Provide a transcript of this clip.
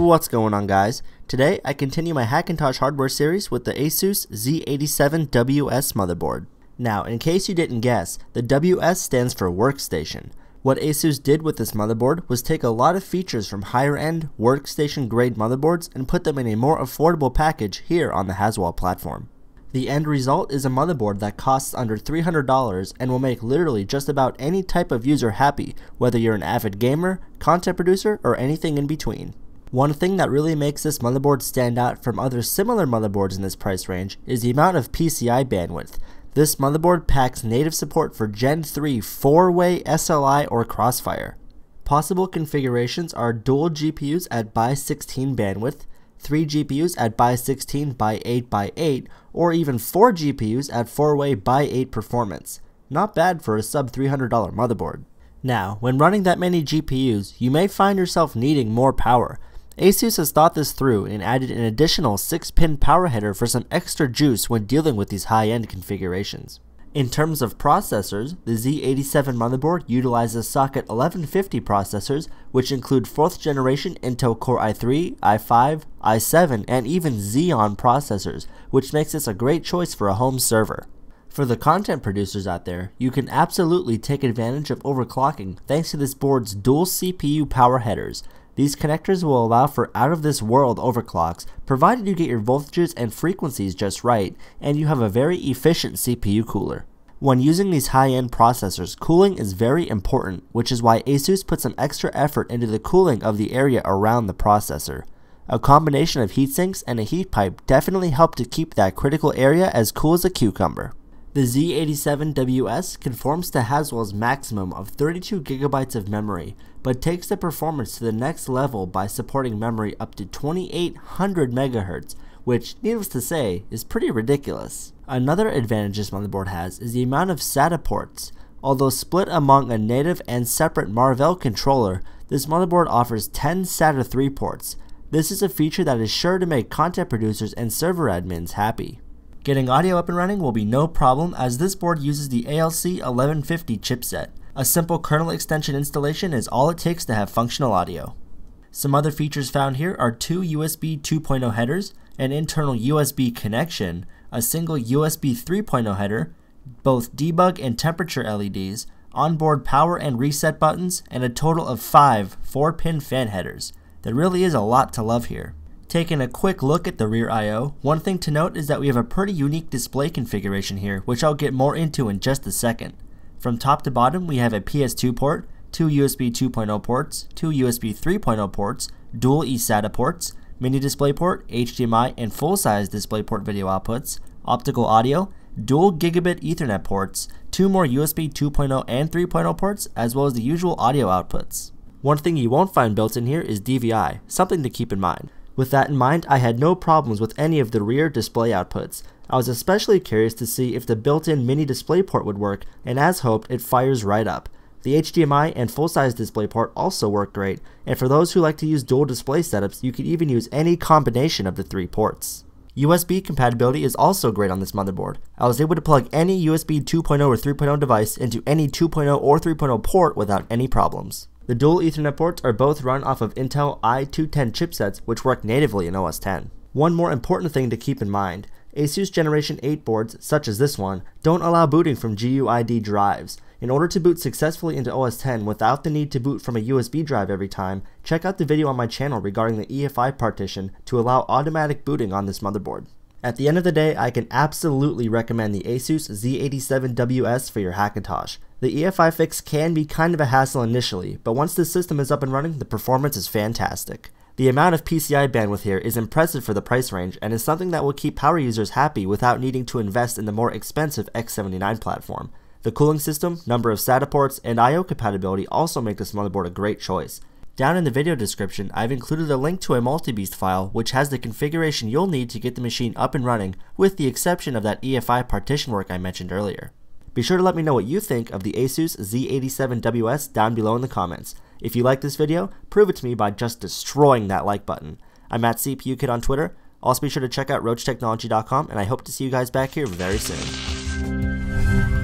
What's going on guys? Today I continue my Hackintosh hardware series with the Asus Z87WS motherboard. Now in case you didn't guess, the WS stands for workstation. What Asus did with this motherboard was take a lot of features from higher end workstation grade motherboards and put them in a more affordable package here on the Haswell platform. The end result is a motherboard that costs under $300 and will make literally just about any type of user happy, whether you're an avid gamer, content producer, or anything in between. One thing that really makes this motherboard stand out from other similar motherboards in this price range is the amount of PCI bandwidth. This motherboard packs native support for Gen 3 4-way SLI or Crossfire. Possible configurations are dual GPUs at by 16 bandwidth, 3 GPUs at by 16 by 8 by 8, or even 4 GPUs at 4-way by 8 performance. Not bad for a sub $300 motherboard. Now, when running that many GPUs, you may find yourself needing more power. Asus has thought this through and added an additional 6-pin power header for some extra juice when dealing with these high-end configurations. In terms of processors, the Z87 motherboard utilizes socket 1150 processors, which include 4th generation Intel Core i3, i5, i7, and even Xeon processors, which makes this a great choice for a home server. For the content producers out there, you can absolutely take advantage of overclocking thanks to this board's dual CPU power headers. These connectors will allow for out of this world overclocks, provided you get your voltages and frequencies just right, and you have a very efficient CPU cooler. When using these high-end processors, cooling is very important, which is why Asus put some extra effort into the cooling of the area around the processor. A combination of heatsinks and a heat pipe definitely help to keep that critical area as cool as a cucumber. The Z87WS conforms to Haswell's maximum of 32GB of memory, but takes the performance to the next level by supporting memory up to 2800 MHz, which, needless to say, is pretty ridiculous. Another advantage this motherboard has is the amount of SATA ports. Although split among a native and separate Marvell controller, this motherboard offers 10 SATA 3 ports. This is a feature that is sure to make content producers and server admins happy. Getting audio up and running will be no problem as this board uses the ALC 1150 chipset. A simple kernel extension installation is all it takes to have functional audio. Some other features found here are two USB 2.0 headers, an internal USB connection, a single USB 3.0 header, both debug and temperature LEDs, onboard power and reset buttons, and a total of five 4-pin fan headers. There really is a lot to love here. Taking a quick look at the rear I.O., one thing to note is that we have a pretty unique display configuration here, which I'll get more into in just a second. From top to bottom, we have a PS2 port, two USB 2.0 ports, two USB 3.0 ports, dual eSATA ports, mini DisplayPort, HDMI, and full-size DisplayPort video outputs, optical audio, dual gigabit Ethernet ports, two more USB 2.0 and 3.0 ports, as well as the usual audio outputs. One thing you won't find built in here is DVI, something to keep in mind. With that in mind, I had no problems with any of the rear display outputs. I was especially curious to see if the built-in mini DisplayPort would work, and as hoped, it fires right up. The HDMI and full-size DisplayPort also work great, and for those who like to use dual display setups, you can even use any combination of the three ports. USB compatibility is also great on this motherboard. I was able to plug any USB 2.0 or 3.0 device into any 2.0 or 3.0 port without any problems. The dual Ethernet ports are both run off of Intel i210 chipsets which work natively in OS X. One more important thing to keep in mind, Asus Generation 8 boards, such as this one, don't allow booting from GUID drives. In order to boot successfully into OS X without the need to boot from a USB drive every time, check out the video on my channel regarding the EFI partition to allow automatic booting on this motherboard. At the end of the day, I can absolutely recommend the Asus Z87WS for your Hackintosh. The EFI fix can be kind of a hassle initially, but once the system is up and running, the performance is fantastic. The amount of PCI bandwidth here is impressive for the price range and is something that will keep power users happy without needing to invest in the more expensive X79 platform. The cooling system, number of SATA ports, and I.O. compatibility also make this motherboard a great choice. Down in the video description, I've included a link to a MultiBeast file which has the configuration you'll need to get the machine up and running with the exception of that EFI partition work I mentioned earlier. Be sure to let me know what you think of the Asus Z87WS down below in the comments. If you like this video, prove it to me by just destroying that like button. I'm at CPU Kid on Twitter. Also be sure to check out RocheTechnology.com and I hope to see you guys back here very soon.